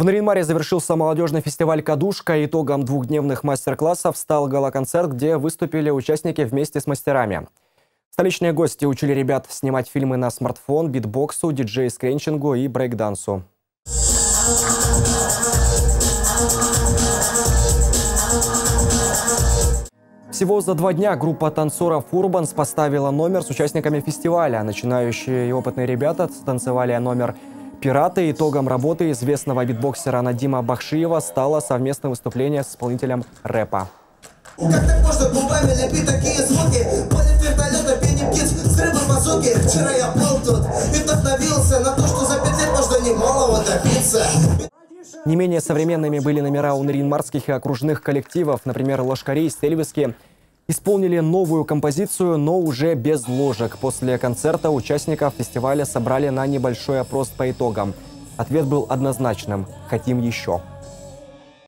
В Наринмаре завершился молодежный фестиваль «Кадушка». Итогом двухдневных мастер-классов стал гала-концерт, где выступили участники вместе с мастерами. Столичные гости учили ребят снимать фильмы на смартфон, битбоксу, диджей-скренчингу и брейкдансу. Всего за два дня группа танцоров «Урбанс» поставила номер с участниками фестиваля. Начинающие и опытные ребята танцевали номер «Пираты». Итогом работы известного битбоксера Надима Бахшиева стало совместное выступление с исполнителем рэпа. Как так можно губами лепить такие звуки? Полет вертолета, пение птиц, взрывы базуки. Вчера я был тут и вдохновился на то, что за пять лет можно немалого добиться. Не менее современными были номера у наринмарских и окружных коллективов, например, «Ложкари» и «Стельвиски», исполнили новую композицию, но уже без ложек. После концерта участников фестиваля собрали на небольшой опрос по итогам. Ответ был однозначным – хотим еще.